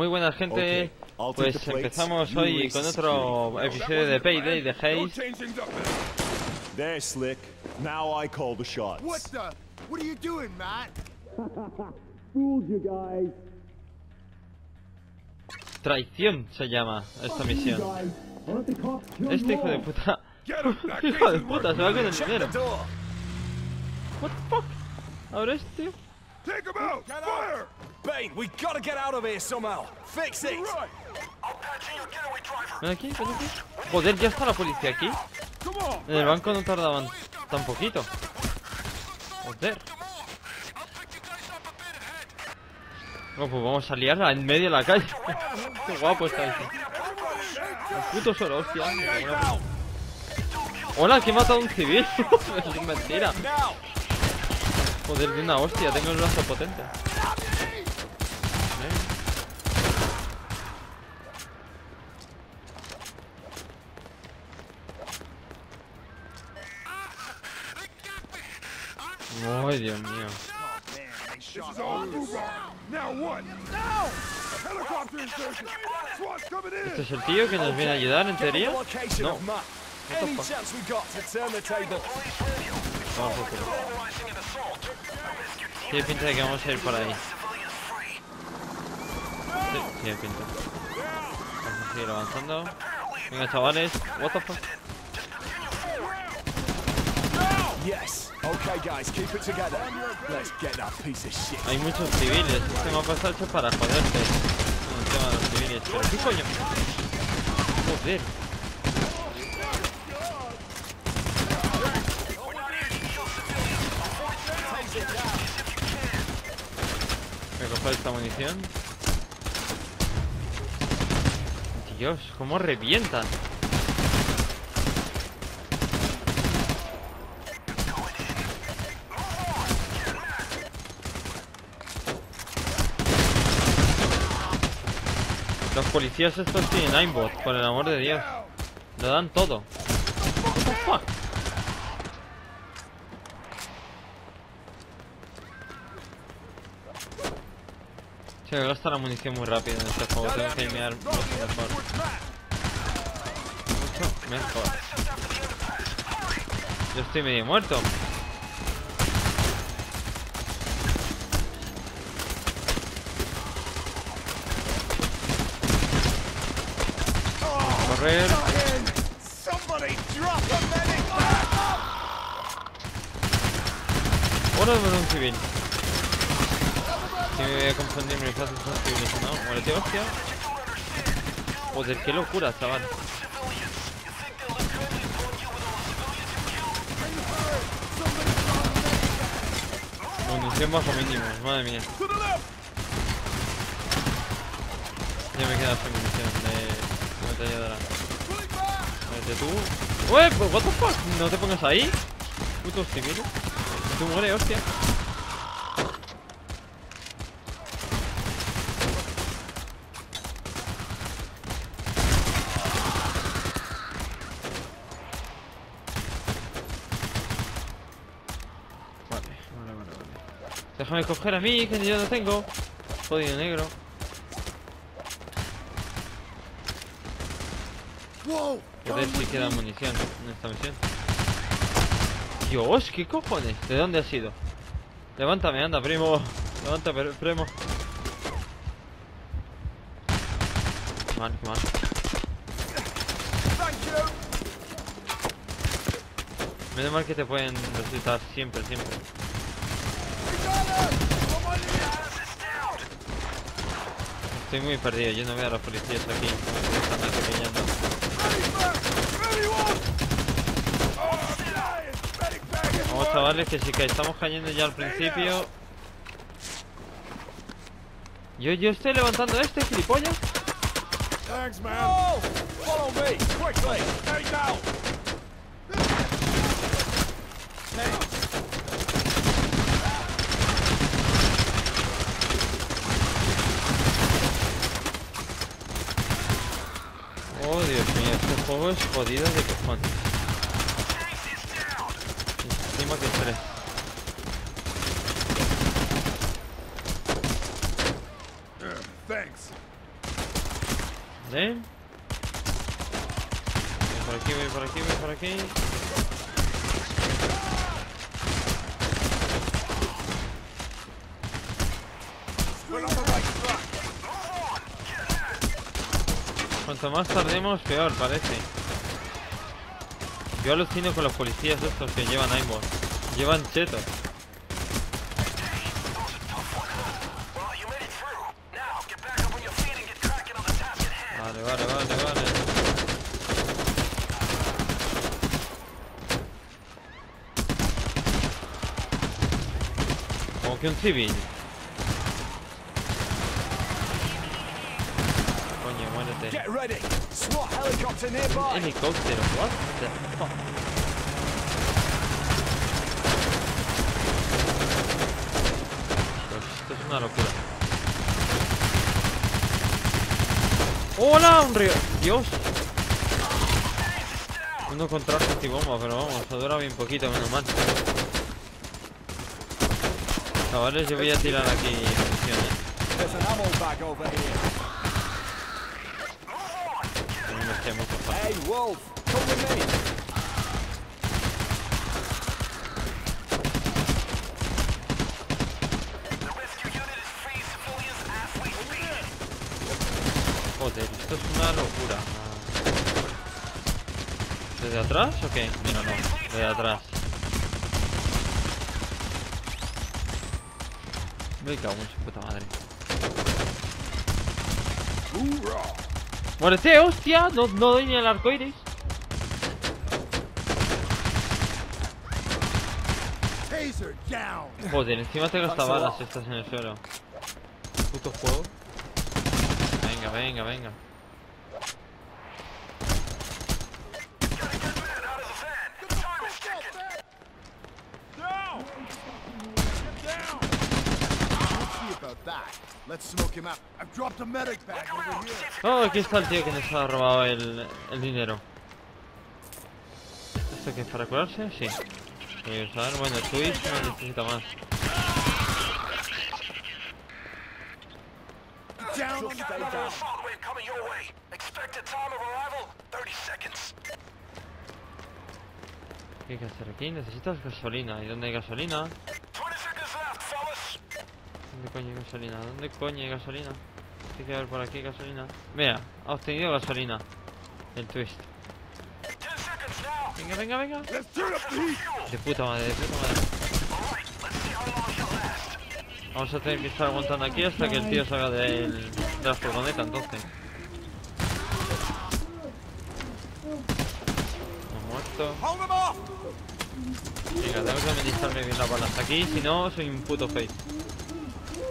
Muy buena gente, pues empezamos hoy con otro episodio de Payday de Haze. Slick. Now I call the shots. What the? What are you doing, Matt? Fooled you guys. Traición se llama esta misión. Este hijo de puta. hijo de puta, se va con el dinero. What the fuck? Ahora este tío. Take him out! Fire! Bane, we gotta get out of here somehow. Fix it. Ven aquí, ven aquí. Joder, ya está la policía aquí. En el banco no tardaban tan poquito. Joder. No, pues vamos a liarla en medio de la calle. Qué guapo está este. El puto solo, hostia. Hola, que he matado a un civil. es mentira. Joder, de una hostia, tengo el brazo potente. Ay, Dios mío. This is all move on. Now what? Now! Helicopter insertion! SWAT's coming in! ¿Este es el tío que nos viene a ayudar en teoría? No. Vamos a. Tiene pinta de que vamos a ir por ahí. Sí, tiene pinta. Vamos a seguir avanzando. Venga, chavales. What the fuck? Yes. Hay muchos civiles. Este mapa está hecho para joderte. Con el tema de los civiles. Pero qué coño. Joder. Voy a coger esta munición. Dios, cómo revientan. Policías estos tienen aimbot, por el amor de Dios. Lo dan todo. What the fuck? Se gasta la munición muy rápido en este juego, tengo que aimear mucho mejor. Mucho mejor. Yo estoy medio muerto. Correr. Ahora de un civil. Si me voy a confundir mis frases son civiles, ¿no? Muérete, hostia. Joder, qué locura, chaval. Munición bajo mínimo, madre mía. Ya me queda munición de ametralladora. Muérete pues, ¿What the fuck? No te pongas ahí. Puto civil. Tú muere, hostia. Vale, vale, vale, vale. Déjame coger a mí, que yo no tengo. Jodido negro. Whoa! A ver si queda munición en esta misión. Dios, ¿qué cojones? ¿De dónde has ido? Levántame, anda, primo. Levanta, per- primo. Mal, mal. Thank you. Menos mal que te pueden resultar siempre, siempre. Estoy muy perdido, yo no veo a los policías aquí. Están. Vamos chavales, que sí que estamos cayendo ya al principio. Yo, yo estoy levantando este gilipollas. Thanks, man. Follow me quickly. Hey, now! Oh, Dios mío, este juego es jodido de cojones. Encima que estrés. Thanks. ¿Eh? Voy por aquí, voy por aquí, voy por aquí. Cuanto más tardemos, peor parece. Yo alucino con los policías estos que llevan aimbot. Llevan chetos. Vale, vale, vale, vale. Como que un civil. Coño, muérete. Get ready. SWAT helicopter nearby. Helicóptero, what the fuck? Esto es una locura. ¡Hola! Un río. ¡Dios! Uno contra el antibomba, pero vamos, ha durado bien poquito, menos mal. Chavales, yo voy a tirar aquí municiones. There's an ammo bag over here. No me eché mucho fácil. Hey, Wolf, come with me. Joder, esto es una locura. ¿Desde atrás o qué? Mira, no, desde atrás. Me cago en su puta madre. ¡Muérete, hostia! No, no doy ni el arcoiris. Joder, encima te gasta balas si estás en el suelo. Puto juego. Venga, venga, venga. Down. Get down. Let's see about that. Let's smoke him out. I've dropped a medic bag over here. Oh, aquí está el tío que nos ha robado el, el dinero. ¿Esto qué es para curarse? Sí. Voy a usar. Bueno, Twitch no necesita más. Down on the Stay ground. down. coming your way. Expected time of arrival, 30 seconds. ¿Qué hay que hacer aquí? Necesitas gasolina. ¿Y dónde hay gasolina? ¿Dónde coño hay gasolina? ¿Dónde coño hay gasolina? Tiene que haber por aquí gasolina. Mira, ha obtenido gasolina. El twist. 10 seconds now. Venga, venga, venga. De puta madre, de puta madre. Vamos a tener que estar aguantando aquí hasta que el tío salga del, de la furgoneta, entonces. Hemos muerto. Venga, tengo que administrarme bien las balas aquí, si no, soy un puto face.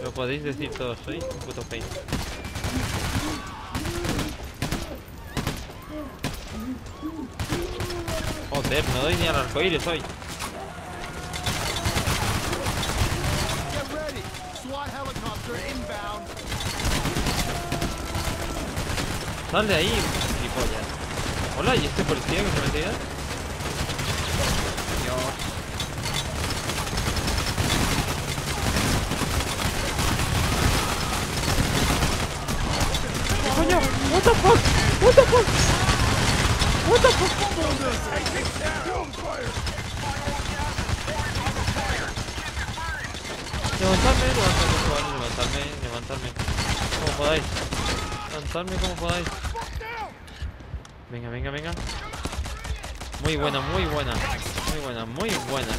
Lo podéis decir todos, soy un puto face. Joder, no doy ni al arcoíris hoy. Sal de ahí, gilipollas. Hola, ¿y este policía que se? Dios. ¿Qué coño? What the fuck? What the fuck? What the fuck? Levantadme, levantadme, chavales, levantadme, levantadme. Como podáis. Como podáis. Venga, venga, venga. Muy buena, muy buena. Muy buena, muy buena.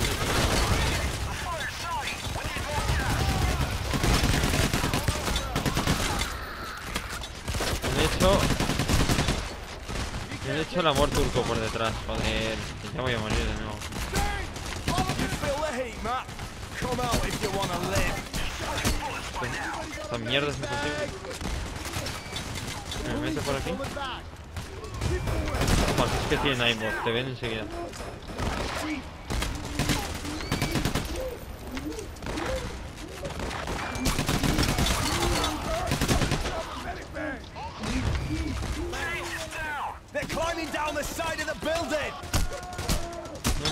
He hecho... Me he hecho el amor turco por detrás, joder. Ya voy a morir de nuevo. Esta mierda es imposible. Me meto por aquí. Joder, es que tienen aimbot, te ven enseguida. They're climbing down the side of the building.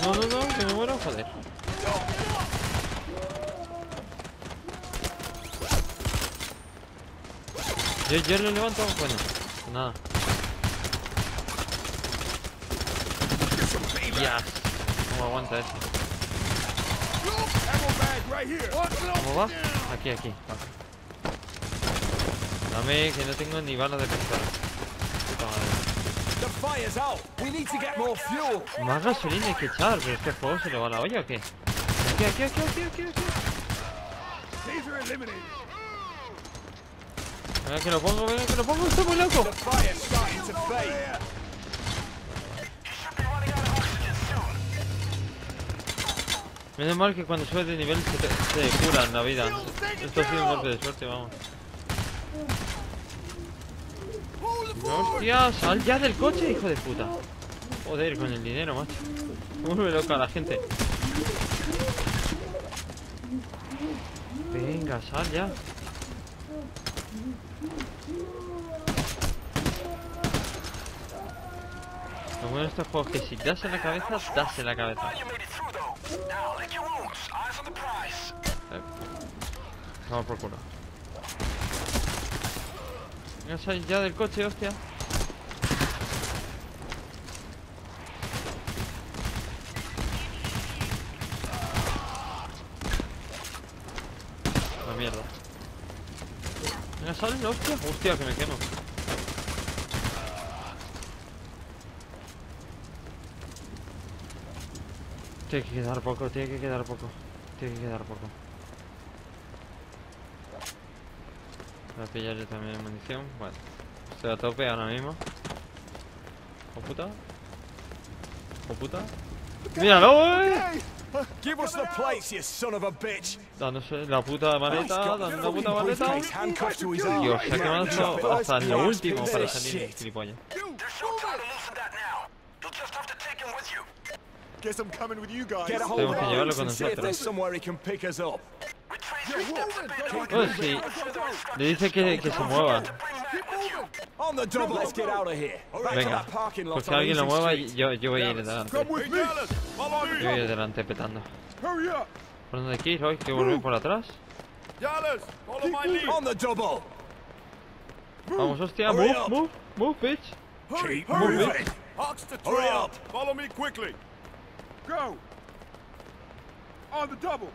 No, no, no, no, que me muero, joder. Yo, yo lo levanto, bueno. Nada. Ya. ¿Cómo aguanta eso? ¿Cómo va? Aquí, aquí. Dame que no tengo ni balas de pistola. Más gasolina hay que echar, pero este juego se le va la olla o qué? Aquí, aquí, aquí, aquí, aquí, aquí. Venga que lo pongo, venga que lo pongo, estoy muy loco. Menos mal que cuando subes de nivel se, te, se cura en la vida. Esto ha sido un golpe de suerte, vamos. Hostia, sal ya del coche, hijo de puta. Joder, con el dinero, macho. Vuelve loca la gente. Venga, sal ya. Bueno de estos juegos que si das en la cabeza, das en la cabeza. Prize. Vamos por culo. Venga, sal ya del coche, hostia. La mierda. Venga, sal, hostia. Hostia, que me quemo. Tiene que quedar poco, tiene que quedar poco. Tiene que quedar poco. Voy a pillar yo también munición. Bueno, estoy a tope ahora mismo. ¿O puta? ¿O puta? ¡Míralo, eh! Give us the plates, you son of a bitch. Dándose la puta maleta, dando la puta maleta. Dios, se ha quemado hasta lo último para salir, gilipollas. Guess I'm coming with you guys. Get a hold Tenemos of que llevarlo Alex con and see if nosotros. there's somewhere he can pick us up. Oh, sí. Le dice que, que se mueva. To bring Matt with you. On the double. Let's get out of here. Back to Venga. that parking lot Pues que on alguien lo mueva, yo, yo voy a ir delante. Yo voy a ir delante petando. ¿Por dónde hay que ir hoy? ¿Que volver por atrás? Dallas, follow my lead. On the double. Vamos, hostia, move, move, move, bitch. Hurry, Keep hurry. up. Follow me quickly. Go. On the double.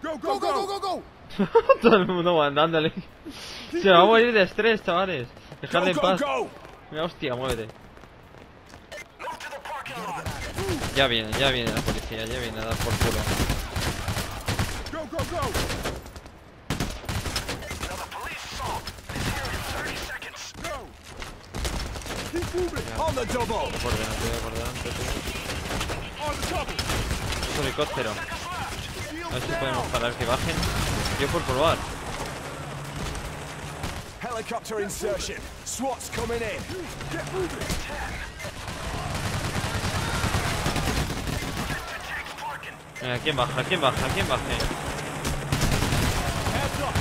Go, go, go, go, go, go. Todo el mundo mandándole. Se va a morir de estrés, chavales. Go, Dejadle en go, paz. go. Mira, hostia, muévete. Ya viene, ya viene la policía, ya viene a dar por culo. Go, go, go. Now the police assault is here in 30 seconds. Go. Keep moving. On the double. Por delante, por delante. double. Es un helicóptero. A ver si podemos parar que bajen. Yo por probar. Helicopter insertion. SWAT's coming in. Get moving. Venga, ¿quién baja? ¿Quién baja? ¿Quién baje? Heads up.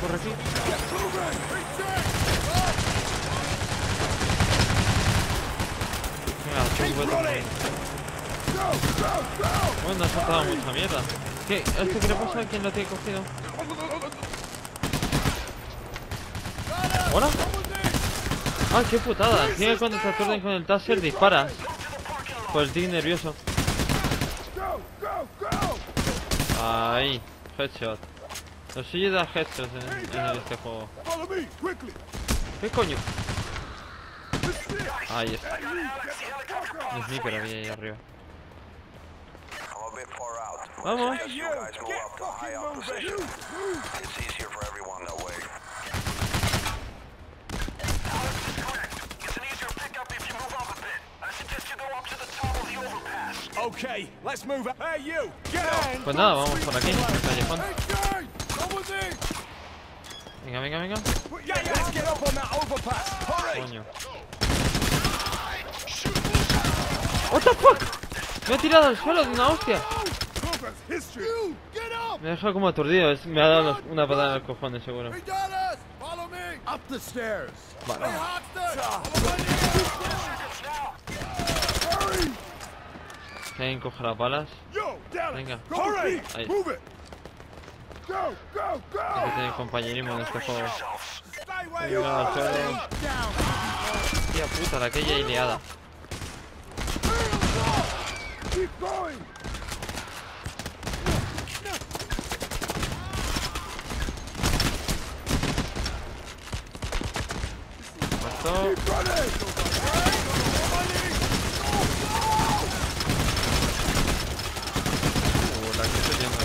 ¿Corre aquí? Bueno, ha soltado mucha mierda. ¿Qué? ¿Este qué le pasa? ¿Quién lo tiene cogido? ¿Hola? Ah, qué putada. Encima cuando te aturden con el taser disparas. El tic nervioso. Ahí, headshot. Lo suyo da headshots en, este juego. ¿Qué coño? Ahí está. El sniper había ahí arriba. Vamos. Up up. Okay, let's move. out. Hey, you. Get out. Pues nada, vamos por aquí, por el callejón. Venga, venga, venga. Yeah, yeah, let's get up on that overpass. Hurry. Coño. What the fuck? Me ha tirado al suelo de una hostia. Me ha dejado como aturdido. Me ha dado una patada en los cojones, seguro. Vale. Alguien coja las balas. Venga. Ahí. Hay que tener compañerismo en este juego. Venga, Tía puta, la aquella! Uh, que estoy yendo.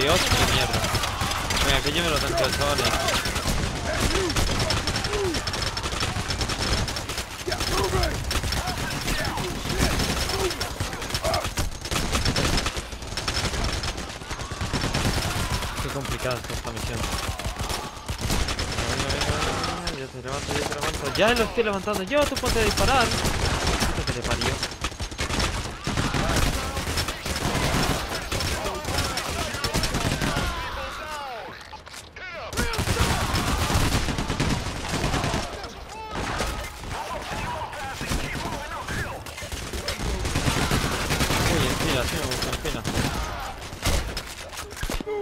Riot y mierda. Venga, que yo me lo tanto, chavales. Qué complicada está esta misión. Venga, te levanto, yo te levanto. Ya lo estoy levantando. Yo, tú ponte a disparar. Que te parió. Uy, en fila, sí me gusta, en fila. Run, run! Tú muévete, muévete. Hey, you! Move! Go, go, go! Mira, tiene que se mueva, chavales. Move, Tiene que se mueva. Cuanto Hurry! antes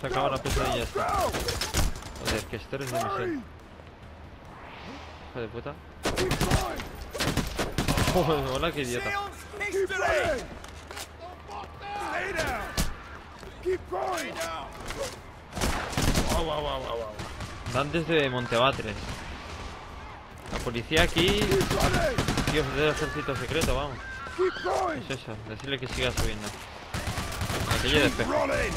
Se acaba la pesadilla esta. Go! Joder, que esto eres de misión. Hijo de puta. Joder, hola, qué idiota. Going! Dan desde Montebatres. La policía aquí. Dios del ejército secreto, vamos. Es eso, decirle que siga subiendo. Aquello de espejo. Running!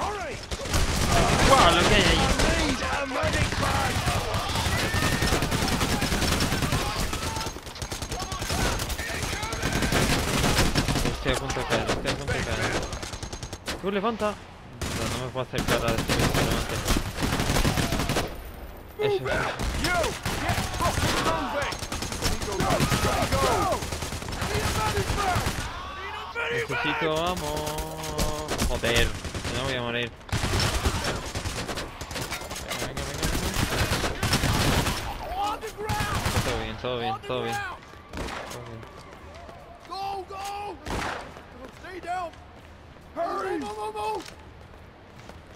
Hurry! ¡Guau! Lo que hay ahí. Estoy a punto de caer, estoy a punto de caer. ¡Tú levanta! No me puedo acercar a decir que levante. Necesito. Joder, no voy a morir. Todo bien, todo bien, todo bien. Todo bien. Go, go! Stay down! Hurry! Move, move, move!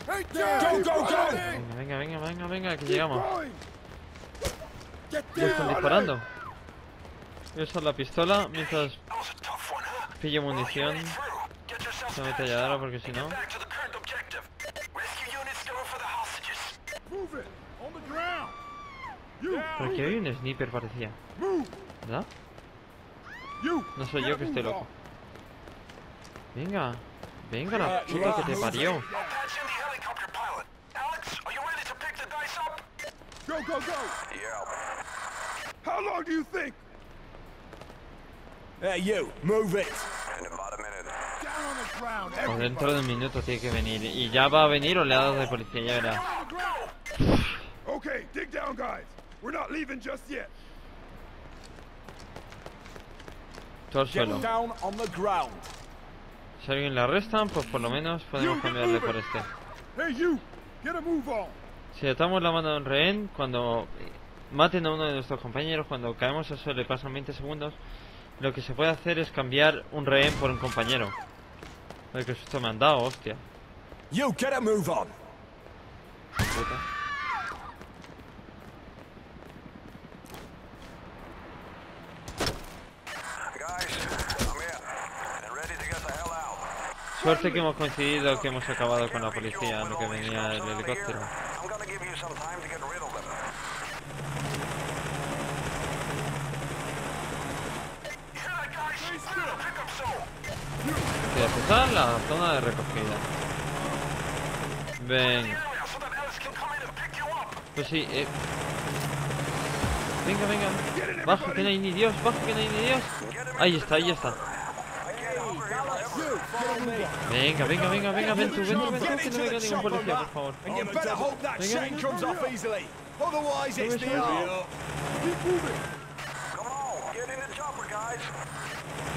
Hey, Go, go, go! Venga, venga, venga, venga, venga, que llegamos. Ya están disparando. Voy a usar la pistola mientras pillo munición. Get yourself Una ametralladora porque si no. back to the current objective. Rescue units going for the hostages. Move it! On the ground! You! Por aquí hay un sniper parecía. ¿Verdad? No soy yo que estoy loco. Venga. Venga la Uh, puta que te parió. Go, go, go! Yeah. How long do you think? Hey, you! Move it! In about a minute. Down on the ground, O everybody! dentro de un minuto tiene que venir. Y ya va a venir oleadas de policía, ya ground! Okay, dig down, guys. We're not leaving just yet. Todo Get suelo. down on the ground! Si a alguien le arrestan, pues por lo menos podemos cambiarle por este. A! Si atamos la mano a un rehén, cuando maten a uno de nuestros compañeros, cuando caemos al suelo y pasan 20 segundos, lo que se puede hacer es cambiar un rehén por un compañero. Ay, que susto me han dado, hostia. You get a move on! Puta. Guys, I'm in. And ready to get the hell out. Suerte que hemos coincidido que hemos acabado con la policía, lo que venía el helicóptero. Que empezar la zona de recogida. Up. Pues sí, eh. Venga, venga. Baja, que no hay ni Dios, baja, que no hay ni Dios. Ahí está, ahí está. Venga, venga, venga, venga, ven tú, ven tú, ven tú, que no venga ningún policía, por favor. Venga. Otherwise, it's Sube, the sube. arm. Come on, get in the chopper, guys.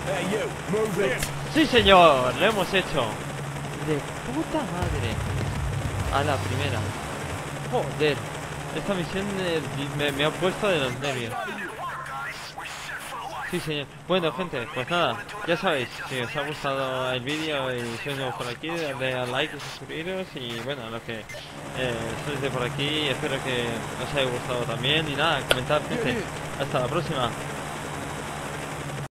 There, you. Move it. Sí, señor, lo hemos hecho. De puta madre. A la primera. Joder. Esta misión eh, me, me ha puesto de los nervios. Sí, señor. Bueno, gente, pues nada, ya sabéis, si os ha gustado el vídeo y sois nuevos por aquí, dadle a like y suscribiros. Y bueno, lo que eh, sois de por aquí, espero que os haya gustado también. Y nada, comentar, gente. Hasta la próxima.